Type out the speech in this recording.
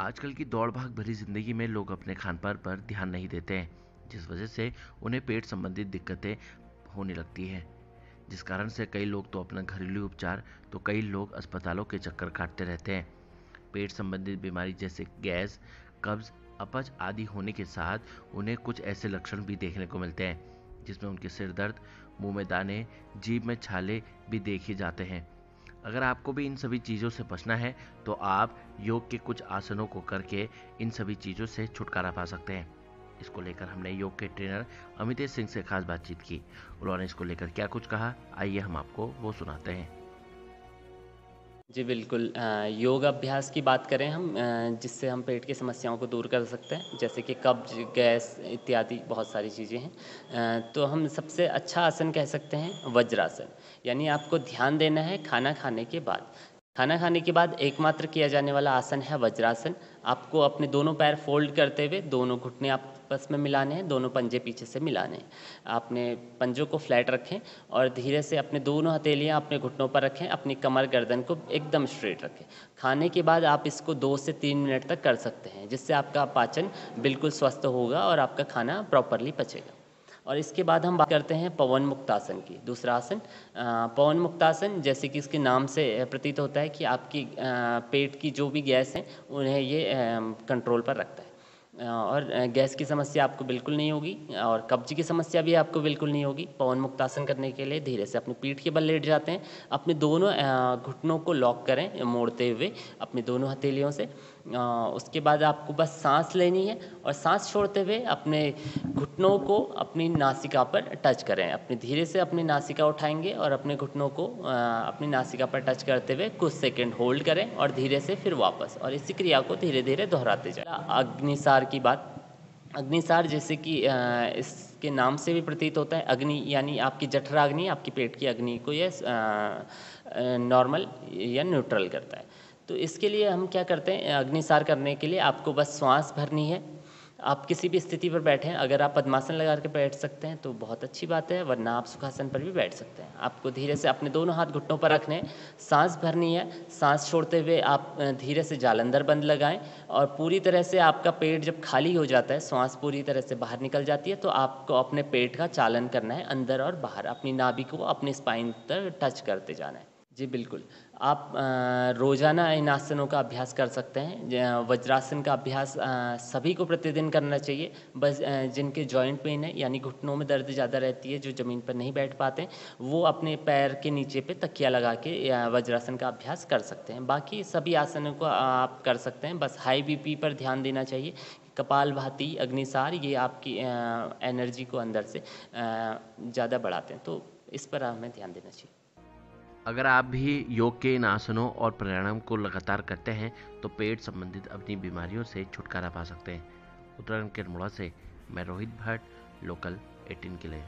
आजकल की दौड़ भाग भरी ज़िंदगी में लोग अपने खान पान पर ध्यान नहीं देते हैं, जिस वजह से उन्हें पेट संबंधित दिक्कतें होने लगती हैं। जिस कारण से कई लोग तो अपना घरेलू उपचार तो कई लोग अस्पतालों के चक्कर काटते रहते हैं। पेट संबंधित बीमारी जैसे गैस, कब्ज, अपच आदि होने के साथ उन्हें कुछ ऐसे लक्षण भी देखने को मिलते हैं, जिसमें उनके सिर दर्द, मुँह में दाने, जीभ में छाले भी देखे जाते हैं। अगर आपको भी इन सभी चीज़ों से बचना है तो आप योग के कुछ आसनों को करके इन सभी चीज़ों से छुटकारा पा सकते हैं। इसको लेकर हमने योग के ट्रेनर अमितेश सिंह से खास बातचीत की। उन्होंने इसको लेकर क्या कुछ कहा, आइए हम आपको वो सुनाते हैं। जी, बिल्कुल। योग अभ्यास की बात करें हम जिससे हम पेट की समस्याओं को दूर कर सकते हैं, जैसे कि कब्ज, गैस इत्यादि बहुत सारी चीज़ें हैं। तो हम सबसे अच्छा आसन कह सकते हैं वज्रासन। यानी आपको ध्यान देना है खाना खाने के बाद। खाना खाने के बाद एकमात्र किया जाने वाला आसन है वज्रासन। आपको अपने दोनों पैर फोल्ड करते हुए दोनों घुटने आपस में मिलाने हैं, दोनों पंजे पीछे से मिलाने हैं। आपने पंजों को फ्लैट रखें और धीरे से अपने दोनों हथेलियाँ अपने घुटनों पर रखें, अपनी कमर गर्दन को एकदम स्ट्रेट रखें। खाने के बाद आप इसको दो से तीन मिनट तक कर सकते हैं, जिससे आपका पाचन बिल्कुल स्वस्थ होगा और आपका खाना प्रॉपरली पचेगा। और इसके बाद हम बात करते हैं पवन मुक्तासन की, दूसरा आसन। पवन मुक्तासन जैसे कि इसके नाम से प्रतीत होता है कि आपकी पेट की जो भी गैस है, उन्हें ये कंट्रोल पर रखता है। और गैस की समस्या आपको बिल्कुल नहीं होगी और कब्ज की समस्या भी आपको बिल्कुल नहीं होगी। पवन मुक्तासन करने के लिए धीरे से अपनी पीठ के बल लेट जाते हैं। अपने दोनों घुटनों को लॉक करें मोड़ते हुए, अपनी दोनों हथेलियों से। उसके बाद आपको बस सांस लेनी है और सांस छोड़ते हुए अपने घुटनों को अपनी नासिका पर टच करें। अपने धीरे से अपनी नासिका उठाएँगे और अपने घुटनों को अपनी नासिका पर टच करते हुए कुछ सेकंड होल्ड करें और धीरे से फिर वापस और इसी क्रिया को धीरे धीरे दोहराते जाए। अग्निसार की बात। अग्निसार जैसे कि इसके नाम से भी प्रतीत होता है। अग्नि यानी आपकी जठराग्नि, आपकी पेट की अग्नि को यह नॉर्मल या न्यूट्रल करता है। तो इसके लिए हम क्या करते हैं, अग्निसार करने के लिए आपको बस श्वास भरनी है। आप किसी भी स्थिति पर बैठें अगर आप पद्मासन लगा के बैठ सकते हैं तो बहुत अच्छी बात है, वरना आप सुखासन पर भी बैठ सकते हैं। आपको धीरे से अपने दोनों हाथ घुटनों पर रखने सांस भरनी है, सांस छोड़ते हुए आप धीरे से जालंधर बंद लगाएँ और पूरी तरह से आपका पेट जब खाली हो जाता है सांस पूरी तरह से बाहर निकल जाती है तो आपको अपने पेट का चालन करना है, अंदर और बाहर, अपनी नाभि को अपने स्पाइन तक टच करते जाना है। जी, बिल्कुल। आप रोज़ाना इन आसनों का अभ्यास कर सकते हैं। वज्रासन का अभ्यास सभी को प्रतिदिन करना चाहिए। बस जिनके जॉइंट पेन है, यानी घुटनों में दर्द ज़्यादा रहती है, जो ज़मीन पर नहीं बैठ पाते, वो अपने पैर के नीचे पे तकिया लगा के वज्रासन का अभ्यास कर सकते हैं। बाकी सभी आसनों को आप कर सकते हैं। बस हाई बीपी पर ध्यान देना चाहिए। कपाल भाती, अग्निसार, ये आपकी एनर्जी को अंदर से ज़्यादा बढ़ाते हैं। तो इस पर हमें ध्यान देना चाहिए। अगर आप भी योग के इन आसनों और प्राणायाम को लगातार करते हैं तो पेट संबंधित अपनी बीमारियों से छुटकारा पा सकते हैं। उत्तराखंड के अल्मोड़ा से मैं रोहित भट्ट, लोकल 18 के लिए।